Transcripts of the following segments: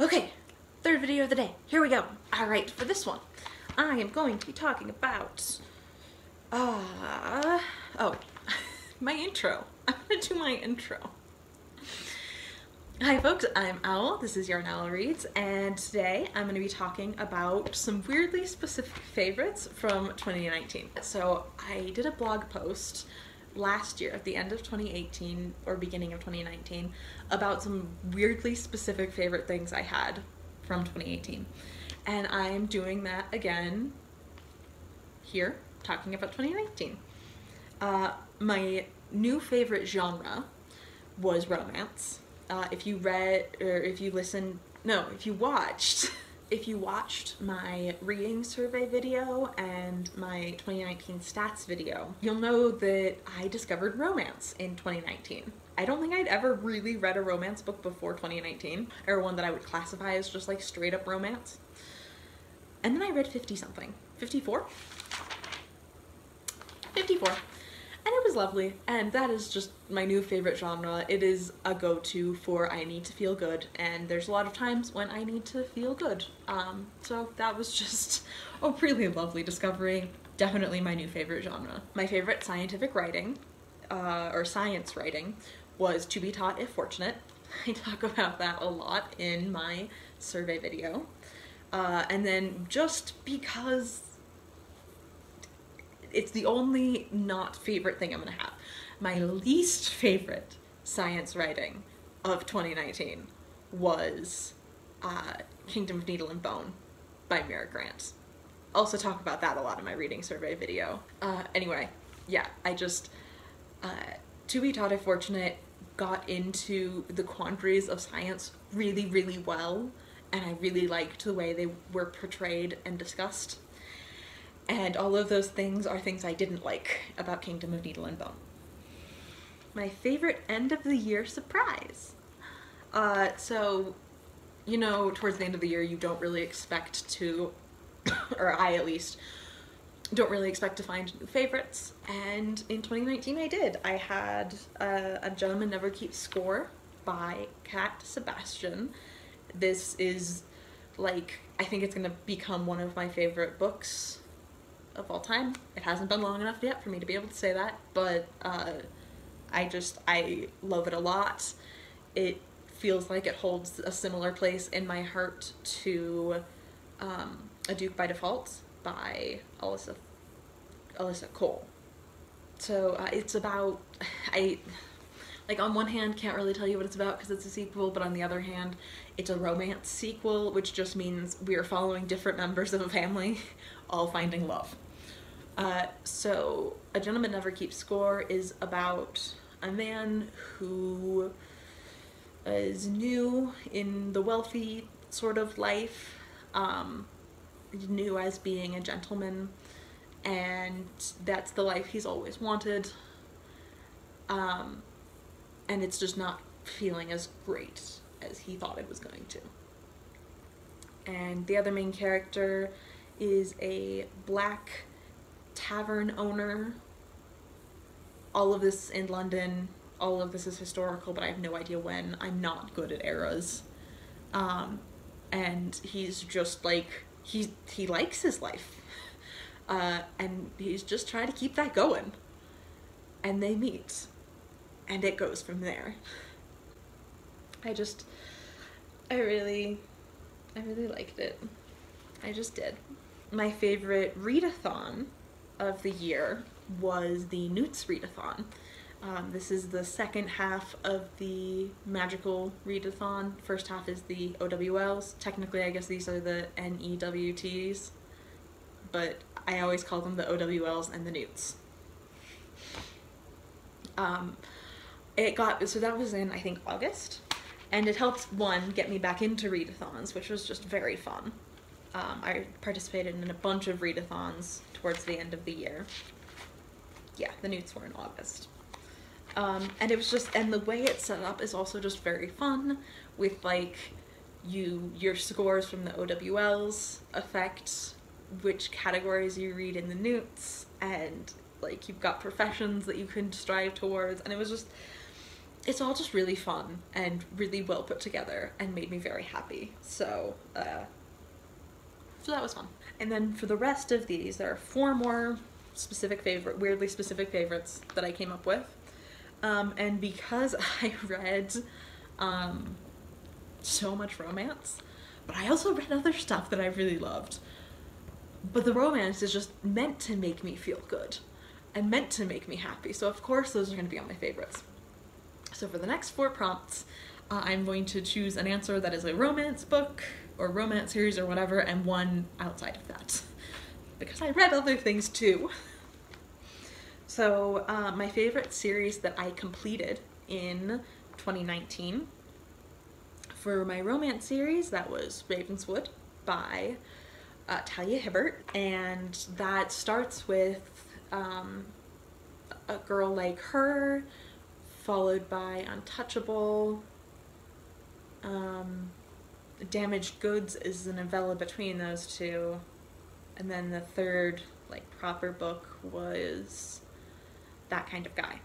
Okay, third video of the day. Here we go. All right, for this one, I am going to be talking about, uh, oh, my intro. I'm gonna do my intro. Hi folks, I'm Owl. This is Yarn Owl Reads, and today I'm going to be talking about some weirdly specific favorites from 2019. So I did a blog post last year at the end of 2018 or beginning of 2019 about some weirdly specific favorite things I had from 2018. And I'm doing that again here, talking about 2019. Uh, my new favorite genre was romance. Uh, if you read or if you listened, no, if you watched if you watched my reading survey video and my 2019 stats video, you'll know that I discovered romance in 2019. I don't think I'd ever really read a romance book before 2019, or one that I would classify as just like straight up romance. And then I read 50 something. 54? 54 and it was lovely. And that is just my new favorite genre. It is a go-to for i need to feel good. And there's a lot of times when i need to feel good. Um, so that was just a really lovely discovery. Definitely my new favorite genre. My favorite scientific writing uh, or science writing was to be taught if fortunate. I talk about that a lot in my survey video. Uh, and then just because it's the only not favorite thing I'm gonna have. My least favorite science writing of 2019 was uh, Kingdom of Needle and Bone by Mira Grant. Also talk about that a lot in my reading survey video. Uh, anyway, yeah, I just, uh, to be taught fortunate, got into the quandaries of science really, really well, and I really liked the way they were portrayed and discussed. And all of those things are things I didn't like about Kingdom of Needle and Bone. My favorite end of the year surprise. Uh, so, you know, towards the end of the year, you don't really expect to, or I at least, don't really expect to find new favorites. And in 2019, I did. I had uh, A Gentleman Never Keeps Score by Cat Sebastian. This is like, I think it's gonna become one of my favorite books of all time. It hasn't been long enough yet for me to be able to say that, but uh, I just, I love it a lot. It feels like it holds a similar place in my heart to um, A Duke by Default by Alyssa, Alyssa Cole. So uh, it's about, I, like on one hand can't really tell you what it's about because it's a sequel but on the other hand it's a romance sequel which just means we are following different members of a family all finding love uh, so, A Gentleman Never Keeps Score is about a man who is new in the wealthy sort of life, um, new as being a gentleman, and that's the life he's always wanted. Um, and it's just not feeling as great as he thought it was going to. And the other main character is a black tavern owner. All of this in London. All of this is historical, but I have no idea when. I'm not good at eras. Um, and he's just like he he likes his life, uh, and he's just trying to keep that going. And they meet, and it goes from there. I just, I really, I really liked it. I just did. My favorite readathon of the year was the Newts Readathon. Um, this is the second half of the magical readathon. First half is the OWLs. Technically, I guess these are the NEWTs, but I always call them the OWLs and the Newts. Um, it got so that was in I think August, and it helped one get me back into readathons, which was just very fun. Um, I participated in a bunch of readathons towards the end of the year. Yeah, the newts were in August. Um, and it was just, and the way it's set up is also just very fun with like you, your scores from the OWLs affect which categories you read in the newts and like you've got professions that you can strive towards and it was just it's all just really fun and really well put together and made me very happy. So, uh, so that was fun. And then for the rest of these, there are four more specific favorite, weirdly specific favorites that I came up with. Um, and because I read um, so much romance, but I also read other stuff that I really loved. But the romance is just meant to make me feel good and meant to make me happy. So of course those are going to be on my favorites. So for the next four prompts, uh, I'm going to choose an answer that is a romance book or romance series or whatever, and one outside of that. Because I read other things too. So uh, my favorite series that I completed in 2019 for my romance series, that was Ravenswood by uh, Talia Hibbert, and that starts with um, a girl like her followed by Untouchable. Um, Damaged Goods is a novella between those two. And then the third, like, proper book was That Kind of Guy.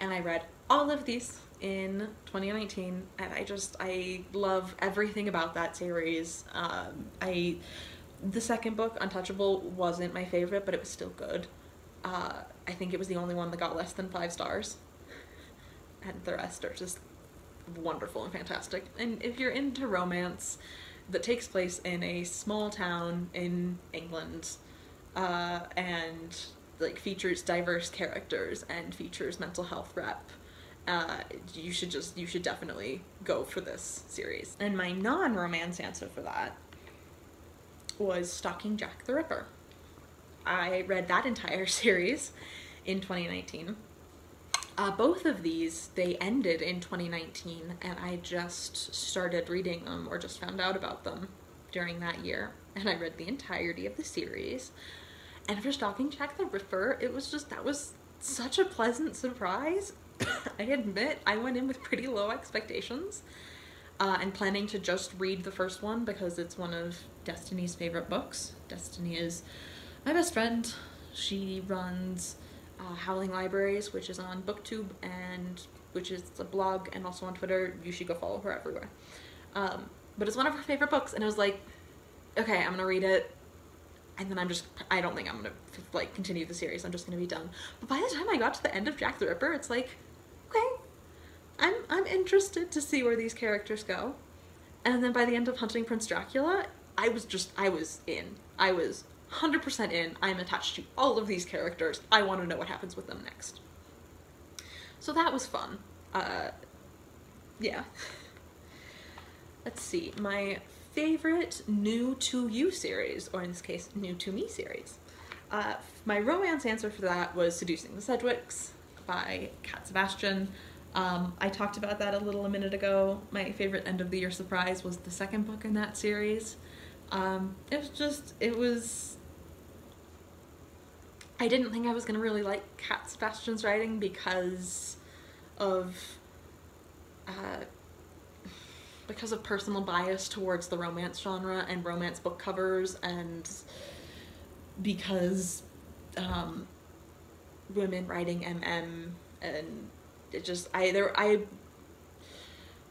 And I read all of these in 2019 and I just I love everything about that series. Um, I the second book Untouchable wasn't my favorite but it was still good. Uh, I think it was the only one that got less than five stars and the rest are just wonderful and fantastic. And if you're into romance that takes place in a small town in England, uh, and like features diverse characters and features mental health rep, uh, you should just you should definitely go for this series. And my non-romance answer for that was Stalking Jack the Ripper. I read that entire series in 2019 uh, both of these, they ended in 2019, and I just started reading them or just found out about them during that year. And I read the entirety of the series. And for Stalking Jack the Ripper, it was just, that was such a pleasant surprise. I admit I went in with pretty low expectations uh, and planning to just read the first one because it's one of Destiny's favorite books. Destiny is my best friend. She runs uh, Howling Libraries, which is on BookTube and which is a blog and also on Twitter. You should go follow her everywhere. Um, but it's one of her favorite books, and I was like, okay, I'm gonna read it, and then I'm just, I don't think I'm gonna like continue the series. I'm just gonna be done. But by the time I got to the end of Jack the Ripper, it's like, okay, I'm I'm interested to see where these characters go. And then by the end of Hunting Prince Dracula, I was just, I was in. I was 100% in. I'm attached to all of these characters. I want to know what happens with them next. So that was fun. Uh, yeah. Let's see. My favorite new to you series, or in this case, new to me series. Uh, my romance answer for that was Seducing the Sedgwicks by Cat Sebastian. Um, I talked about that a little a minute ago. My favorite end of the year surprise was the second book in that series. Um, it was just, it was I didn't think I was gonna really like Cat Sebastian's writing because of uh, because of personal bias towards the romance genre and romance book covers and because um, women writing MM and it just I there I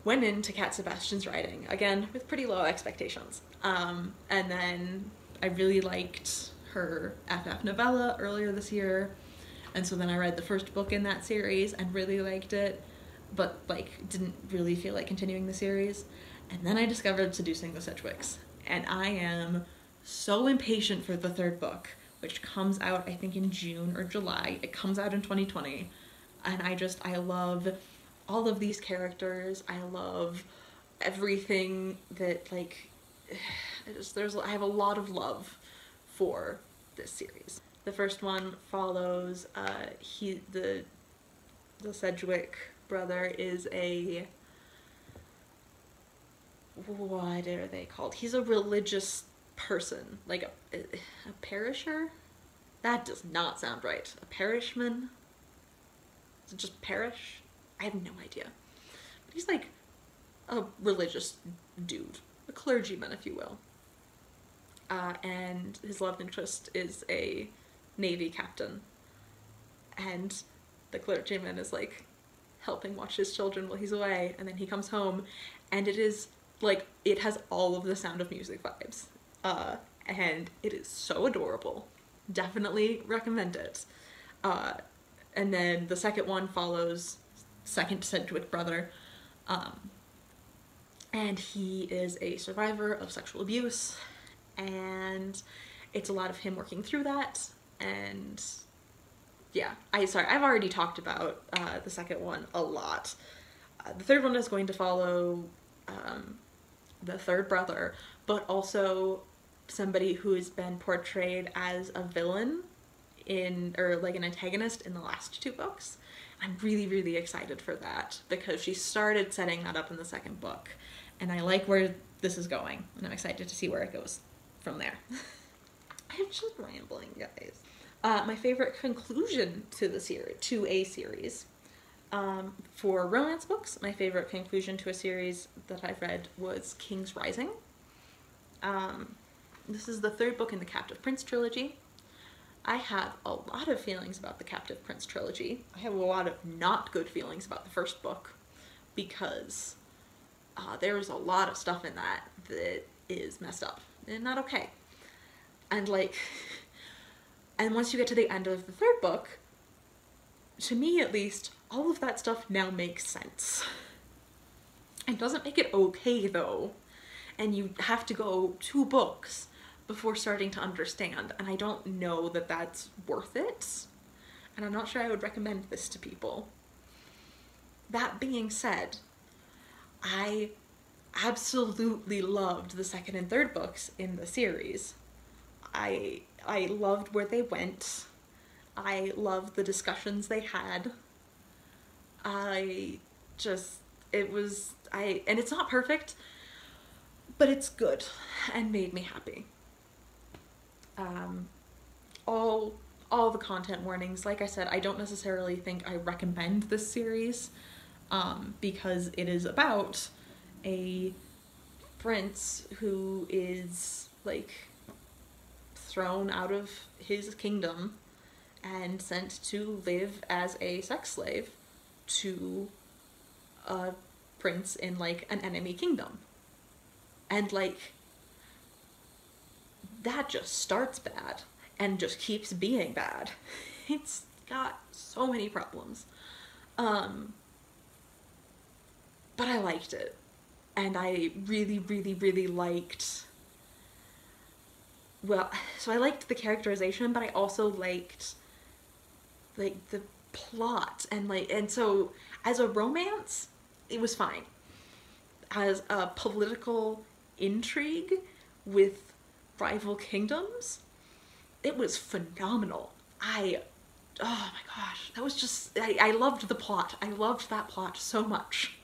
went into Cat Sebastian's writing again with pretty low expectations. Um, and then I really liked her FF novella earlier this year. And so then I read the first book in that series and really liked it, but like didn't really feel like continuing the series. And then I discovered Seducing the Sedgwicks. And I am so impatient for the third book, which comes out I think in June or July. It comes out in 2020. And I just I love all of these characters. I love everything that like I just there's I have a lot of love for this series. The first one follows uh, he the the Sedgwick brother is a what are they called? He's a religious person, like a, a parisher. That does not sound right. A parishman? Is it just parish? I have no idea. But he's like a religious dude, a clergyman, if you will uh, and his love interest is a navy captain. And the clergyman is like, helping watch his children while he's away, and then he comes home, and it is like it has all of the Sound of Music vibes, uh, and it is so adorable. Definitely recommend it. Uh, and then the second one follows second Sedgwick brother, um, and he is a survivor of sexual abuse, and it's a lot of him working through that, and yeah, I sorry, I've already talked about uh, the second one a lot. Uh, the third one is going to follow um, the third brother, but also somebody who has been portrayed as a villain in or like an antagonist in the last two books. I'm really really excited for that because she started setting that up in the second book, and I like where this is going, and I'm excited to see where it goes from there. I'm just rambling, guys. Uh, my favorite conclusion to the series, to a series. Um, for romance books, my favorite conclusion to a series that I've read was King's Rising. Um, this is the third book in the Captive Prince trilogy. I have a lot of feelings about the Captive Prince trilogy. I have a lot of not good feelings about the first book because uh, there's a lot of stuff in that that is messed up and not okay. And like, and once you get to the end of the third book, to me at least, all of that stuff now makes sense. It doesn't make it okay though, and you have to go two books before starting to understand, and I don't know that that's worth it, and I'm not sure I would recommend this to people. That being said, I absolutely loved the second and third books in the series. I I loved where they went. I loved the discussions they had. I just it was I and it's not perfect, but it's good and made me happy. Um all all the content warnings, like I said, I don't necessarily think I recommend this series um because it is about a prince who is like thrown out of his kingdom and sent to live as a sex slave to a prince in like an enemy kingdom. And like that just starts bad and just keeps being bad. It's got so many problems. Um but I liked it. And I really really really liked well, so I liked the characterization, but I also liked like the plot and like and so as a romance, it was fine. As a political intrigue with rival kingdoms, it was phenomenal. I oh my gosh, that was just I, I loved the plot. I loved that plot so much.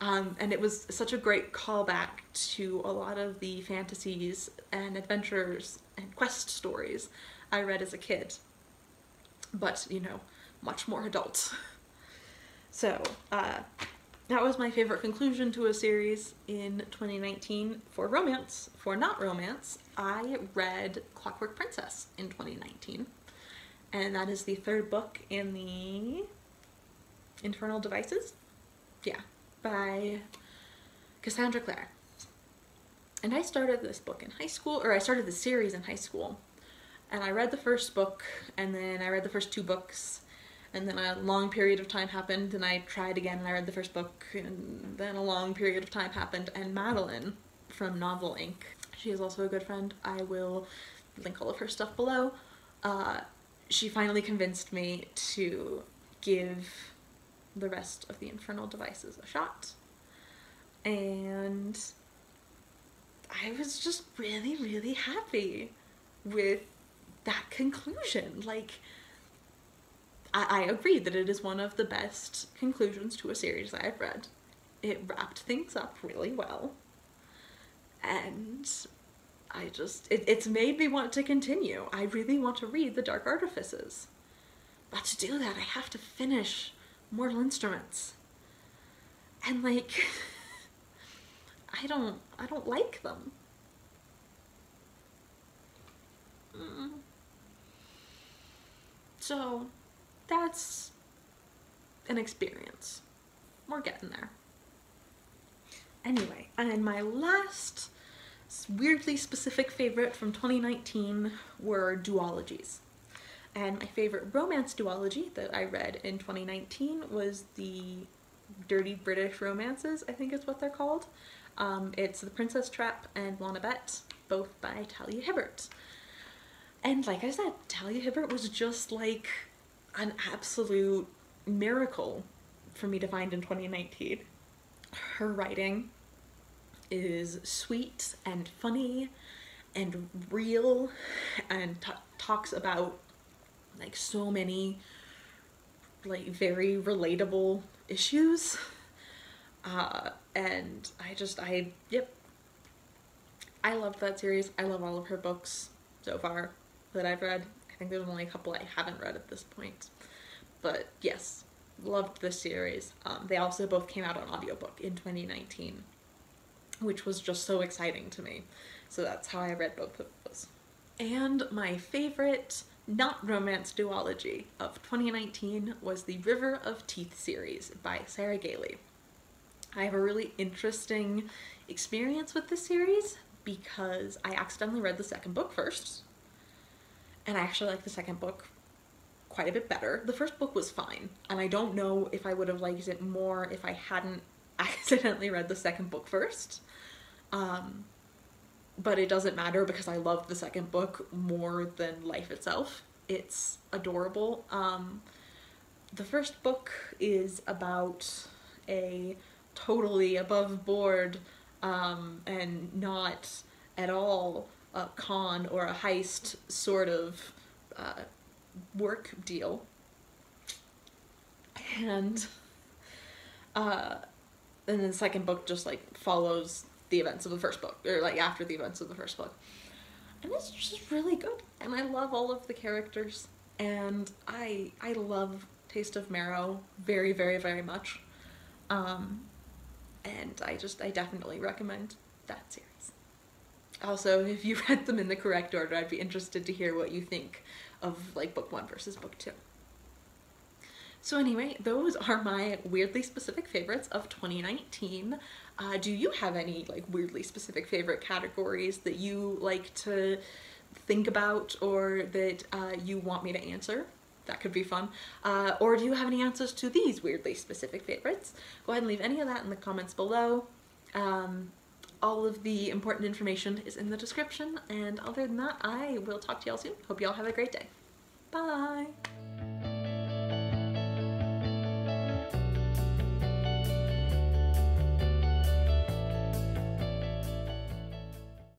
Um, and it was such a great callback to a lot of the fantasies and adventures and quest stories I read as a kid. But, you know, much more adult. so, uh, that was my favorite conclusion to a series in 2019 for romance. For not romance, I read Clockwork Princess in 2019. And that is the third book in the Infernal Devices. Yeah, by Cassandra Clare. And I started this book in high school, or I started the series in high school. And I read the first book, and then I read the first two books, and then a long period of time happened, and I tried again, and I read the first book, and then a long period of time happened, and Madeline from Novel Inc. She is also a good friend. I will link all of her stuff below. Uh, she finally convinced me to give the rest of the infernal devices a shot. And I was just really, really happy with that conclusion. Like, I, I agree that it is one of the best conclusions to a series I've read. It wrapped things up really well. And I just, it, it's made me want to continue. I really want to read The Dark Artifices. But to do that, I have to finish Mortal Instruments. And like I don't I don't like them. Mm. So that's an experience. We're getting there. Anyway, and my last weirdly specific favorite from 2019 were duologies. And my favorite romance duology that I read in 2019 was the Dirty British Romances, I think is what they're called. Um, it's The Princess Trap and Wanna Bet, both by Talia Hibbert. And like I said, Talia Hibbert was just like an absolute miracle for me to find in 2019. Her writing is sweet and funny and real and talks about like so many like very relatable issues. Uh, and I just I yep. I love that series. I love all of her books so far that I've read. I think there's only a couple I haven't read at this point. But yes loved the series. Um, they also both came out on audiobook in 2019 which was just so exciting to me. So that's how I read both of those. And my favorite not romance duology of 2019 was the River of Teeth series by Sarah Gailey. I have a really interesting experience with this series because I accidentally read the second book first, and I actually like the second book quite a bit better. The first book was fine, and I don't know if I would have liked it more if I hadn't accidentally read the second book first. Um, but it doesn't matter because I loved the second book more than life itself. It's adorable. Um, the first book is about a totally above board um, and not at all a con or a heist sort of uh, work deal. And uh, and then the second book just like follows the events of the first book, or like after the events of the first book. And it's just really good. And I love all of the characters. And I I love Taste of Marrow very, very, very much. Um, and I just, I definitely recommend that series. Also, if you read them in the correct order, I'd be interested to hear what you think of like book one versus book two. So anyway, those are my weirdly specific favorites of 2019. Uh, do you have any like weirdly specific favorite categories that you like to think about or that uh, you want me to answer? That could be fun. Uh, or do you have any answers to these weirdly specific favorites? Go ahead and leave any of that in the comments below. Um, all of the important information is in the description, and other than that, I will talk to y'all soon. Hope y'all have a great day. Bye!